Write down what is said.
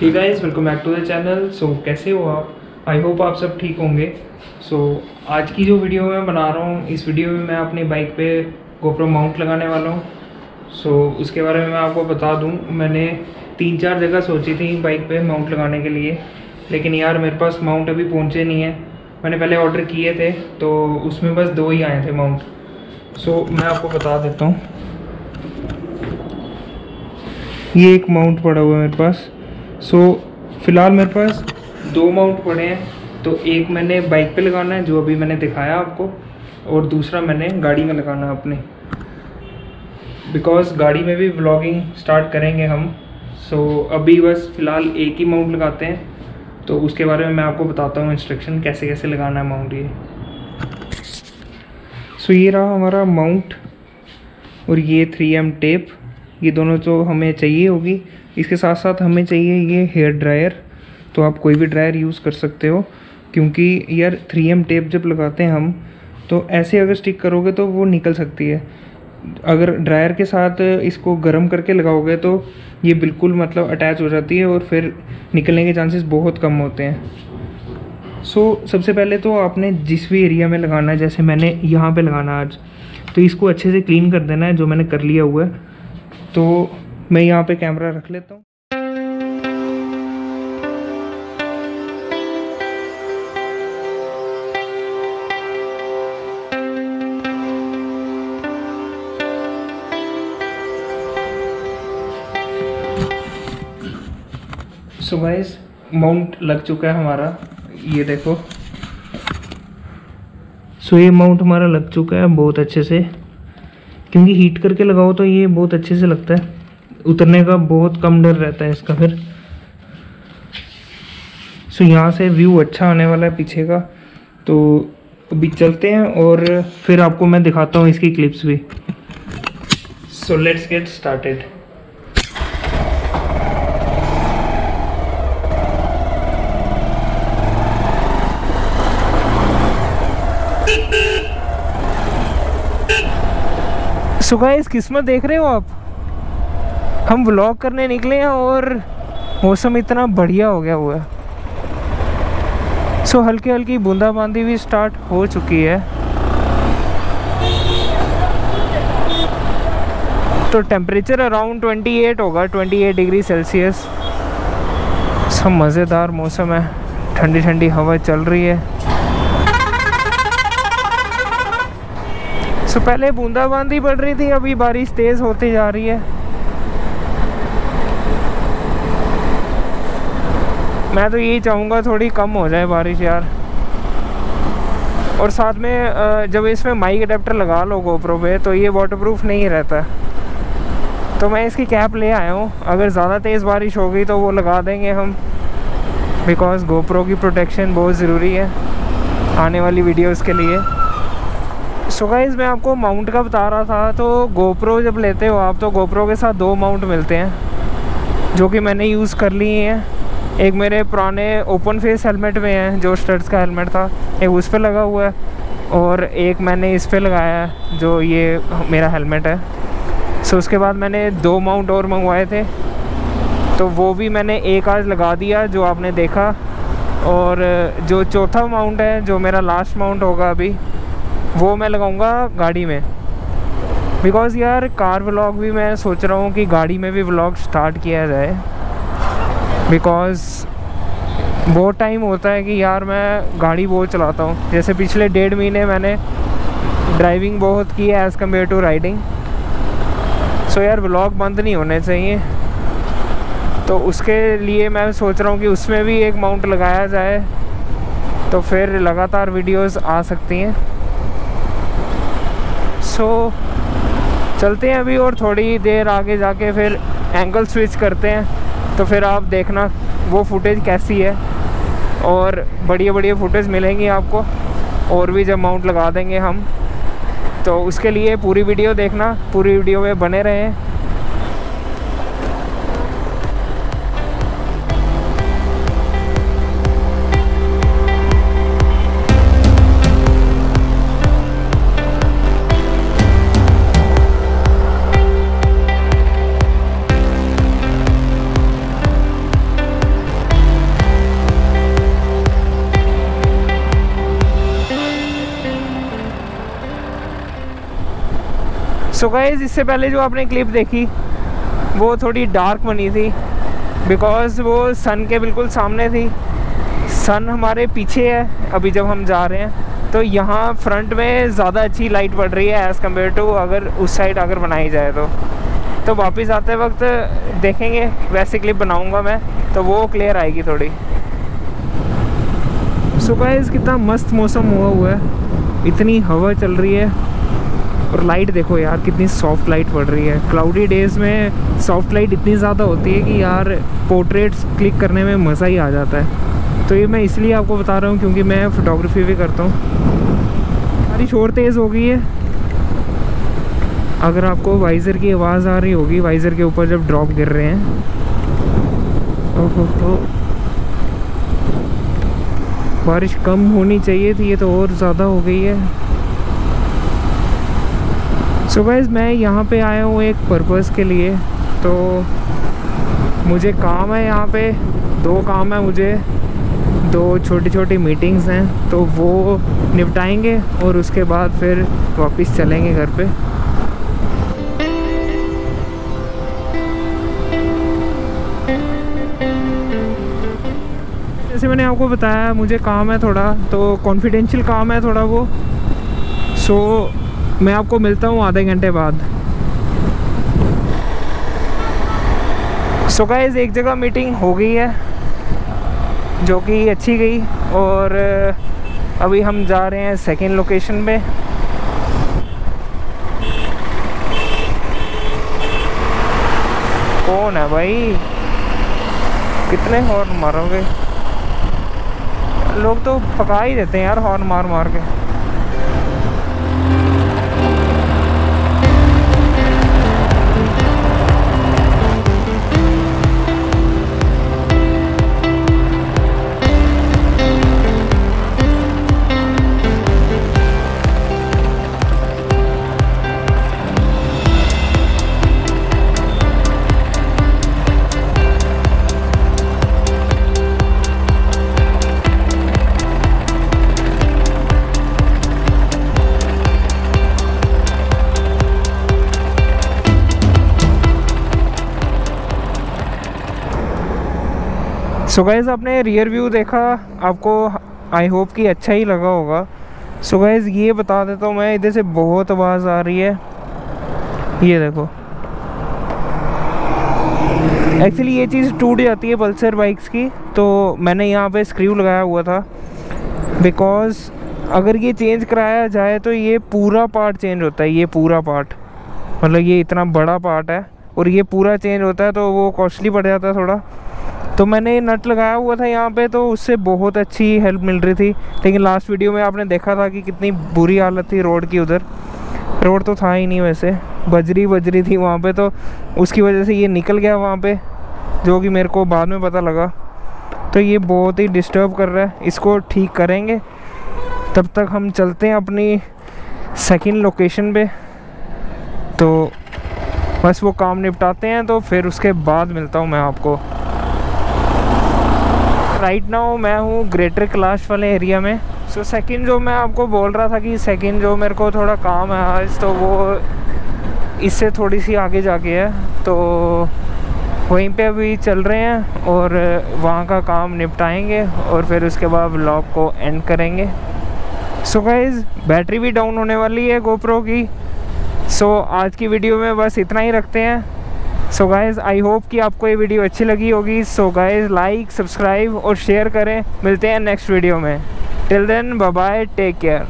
Hey guys welcome back to the channel so कैसे हो आप? आई होप आप सब ठीक होंगे. सो so, आज की जो वीडियो मैं बना रहा हूँ इस वीडियो में मैं अपनी बाइक पे गोप्रो माउंट लगाने वाला हूँ. सो so, उसके बारे में मैं आपको बता दूँ. मैंने तीन चार जगह सोची थी बाइक पे माउंट लगाने के लिए लेकिन यार मेरे पास माउंट अभी पहुँचे नहीं है. मैंने पहले ऑर्डर किए थे तो उसमें बस दो ही आए थे माउंट सो so, मैं आपको बता देता हूँ. ये एक माउंट पड़ा हुआ है मेरे पास. सो so, फ़िलहाल मेरे पास दो माउंट पड़े हैं। तो एक मैंने बाइक पे लगाना है जो अभी मैंने दिखाया आपको और दूसरा मैंने गाड़ी में लगाना है अपने। बिकॉज़ गाड़ी में भी व्लॉगिंग स्टार्ट करेंगे हम। सो so, अभी बस फ़िलहाल एक ही माउंट लगाते हैं। तो उसके बारे में मैं आपको बताता हूँ इंस्ट्रक्शन कैसे कैसे लगाना है माउंट ये। सो so, ये रहा हमारा माउंट और ये थ्री एम टेप ये दोनों जो हमें चाहिए होगी। इसके साथ साथ हमें चाहिए ये हेयर ड्रायर तो आप कोई भी ड्रायर यूज़ कर सकते हो। क्योंकि यार थ्री एम टेप जब लगाते हैं हम तो ऐसे अगर स्टिक करोगे तो वो निकल सकती है। अगर ड्रायर के साथ इसको गर्म करके लगाओगे तो ये बिल्कुल मतलब अटैच हो जाती है और फिर निकलने के चांसेस बहुत कम होते हैं। सो so, सबसे पहले तो आपने जिस भी एरिया में लगाना है जैसे मैंने यहाँ पे लगाना आज तो इसको अच्छे से क्लीन कर देना है जो मैंने कर लिया हुआ है। तो मैं यहाँ पे कैमरा रख लेता हूँ। सो गाइस माउंट लग चुका है हमारा। ये देखो। सो so, ये माउंट हमारा लग चुका है बहुत अच्छे से। क्योंकि हीट करके लगाओ तो ये बहुत अच्छे से लगता है। उतरने का बहुत कम डर रहता है इसका फिर। सो यहाँ से व्यू अच्छा आने वाला है पीछे का। तो अभी चलते हैं और फिर आपको मैं दिखाता हूँ इसकी क्लिप्स भी। सो लेट्स गेट स्टार्टेड सुबह इस किस्मत देख रहे हो आप? हम व्लॉग करने निकले हैं और मौसम इतना बढ़िया हो गया हुआ है। सो हल्की हल्की बूंदाबांदी भी स्टार्ट हो चुकी है। तो टेम्परेचर अराउंड 28 होगा 28 डिग्री सेल्सियस सब मज़ेदार मौसम है। ठंडी ठंडी हवा चल रही है। सो पहले बूंदाबांदी पड़ रही थी, अभी बारिश तेज़ होती जा रही है। मैं तो यही चाहूँगा थोड़ी कम हो जाए बारिश यार। और साथ में जब इसमें माइक अडेप्टर लगा लो गोप्रो पे तो ये वाटरप्रूफ नहीं रहता। तो मैं इसकी कैप ले आया हूँ। अगर ज़्यादा तेज़ बारिश होगी तो वो लगा देंगे हम। बिकॉज़ गोप्रो की प्रोटेक्शन बहुत ज़रूरी है आने वाली वीडियोस के लिए। सो गाइज़ मैं आपको माउंट का बता रहा था तो गोप्रो जब लेते हो आप तो गोप्रो के साथ दो माउंट मिलते हैं, जो कि मैंने यूज़ कर लिए हैं। एक मेरे पुराने ओपन फेस हेलमेट में है, जो स्टर्ट्स का हेलमेट था, एक उस पर लगा हुआ है, और एक मैंने इस पर लगाया है, जो ये मेरा हेलमेट है। सो उसके बाद मैंने दो माउंट और मंगवाए थे तो वो भी मैंने एक आज लगा दिया, जो आपने देखा, और जो चौथा माउंट है, जो मेरा लास्ट माउंट होगा अभी वो मैं लगाऊँगा गाड़ी में। बिकॉज़ यार, कार व्लॉग भी मैं सोच रहा हूँ कि गाड़ी में भी व्लॉग स्टार्ट किया जाए। बिकॉज़ बहुत टाइम होता है कि यार मैं गाड़ी बहुत चलाता हूँ। जैसे पिछले डेढ़ महीने मैंने ड्राइविंग बहुत की है as compared to riding so यार ब्लॉग बंद नहीं होने चाहिए। तो उसके लिए मैं सोच रहा हूँ कि उसमें भी एक माउंट लगाया जाए। तो फिर लगातार वीडियोस आ सकती हैं। सो, चलते हैं अभी और थोड़ी देर आगे जाके फिर एंगल स्विच करते हैं। तो फिर आप देखना वो फुटेज कैसी है और बढ़िया बढ़िया फुटेज मिलेंगी आपको और भी जब माउंट लगा देंगे हम। तो उसके लिए पूरी वीडियो देखना, पूरी वीडियो में बने रहें। सो so गाइज़ इससे पहले जो आपने क्लिप देखी, वो थोड़ी डार्क बनी थी बिकॉज़ वो सन के बिल्कुल सामने थी। सन हमारे पीछे है, अभी जब हम जा रहे हैं तो यहाँ फ्रंट में ज़्यादा अच्छी लाइट पड़ रही है एज़ कंपेयर टू अगर उस साइड अगर बनाई जाए तो। तो वापस आते वक्त देखेंगे, वैसे क्लिप बनाऊँगा मैं तो वो क्लियर आएगी थोड़ी। सुबह कितना मस्त मौसम हुआ हुआ है। इतनी हवा चल रही है। और लाइट देखो यार, कितनी सॉफ्ट लाइट पड़ रही है। क्लाउडी डेज़ में सॉफ्ट लाइट इतनी ज़्यादा होती है कि यार पोर्ट्रेट्स क्लिक करने में मज़ा ही आ जाता है। तो ये मैं इसलिए आपको बता रहा हूँ क्योंकि मैं फ़ोटोग्राफी भी करता हूँ। बारिश और तेज़ हो गई है। अगर आपको वाइज़र की आवाज़ आ रही होगी वाइज़र के ऊपर जब ड्रॉप गिर रहे हैं, ओहो हो बारिश कम होनी चाहिए थी, ये तो और ज़्यादा हो गई है। सो so मैं यहाँ पे आया हूँ एक पर्पज़ के लिए। तो मुझे काम है यहाँ पे दो काम है मुझे दो छोटी छोटी मीटिंग्स हैं तो वो निपटाएँगे और उसके बाद फिर वापस चलेंगे घर पे। जैसे मैंने आपको बताया मुझे काम है थोड़ा तो कॉन्फिडेंशियल काम है थोड़ा वो। सो so, मैं आपको मिलता हूँ आधे घंटे बाद। सो गाइज़ एक जगह मीटिंग हो गई है, जो कि अच्छी गई और अभी हम जा रहे हैं सेकेंड लोकेशन पे। कौन है भाई? कितने हॉर्न मारोगे? लोग तो पका ही देते हैं यार हॉर्न मार मार के। सो so आपने रियर व्यू देखा, आपको आई होप कि अच्छा ही लगा होगा। सो so गाइज़ ये बता देता हूँ मैं, इधर से बहुत आवाज़ आ रही है। ये देखो। एक्चुअली ये चीज़ टूट जाती है पल्सर बाइक्स की तो मैंने यहाँ पे स्क्रू लगाया हुआ था। बिकॉज़ अगर ये चेंज कराया जाए तो ये पूरा पार्ट चेंज होता है, ये पूरा पार्ट मतलब ये इतना बड़ा पार्ट है, और ये पूरा चेंज होता है तो वो कॉस्टली पड़ जाता है थोड़ा। तो मैंने ये नट लगाया हुआ था यहाँ पे तो उससे बहुत अच्छी हेल्प मिल रही थी। लेकिन लास्ट वीडियो में आपने देखा था कि कितनी बुरी हालत थी रोड की उधर। रोड तो था ही नहीं वैसे। बजरी बजरी थी वहाँ पे तो उसकी वजह से ये निकल गया वहाँ पे, जो कि मेरे को बाद में पता लगा। तो ये बहुत ही डिस्टर्ब कर रहा है। इसको ठीक करेंगे। तब तक हम चलते हैं अपनी सेकंड लोकेशन पे। तो बस वो काम निपटाते हैं तो फिर उसके बाद मिलता हूँ मैं आपको। राइट नाउ मैं हूँ ग्रेटर क्लाश वाले एरिया में। सो so, सेकंड जो मैं आपको बोल रहा था कि सेकंड जो मेरे को थोड़ा काम है आज तो वो इससे थोड़ी सी आगे जाके है। तो वहीं पे अभी चल रहे हैं और वहाँ का काम निपटाएँगे और फिर उसके बाद ब्लॉग को एंड करेंगे। सो so गाइज़ बैटरी भी डाउन होने वाली है गोप्रो की। सो so, आज की वीडियो में बस इतना ही रखते हैं। सो गाइज़ आई होप कि आपको ये वीडियो अच्छी लगी होगी। सो गाइज़ लाइक सब्सक्राइब और शेयर करें। मिलते हैं नेक्स्ट वीडियो में। Till then bye take care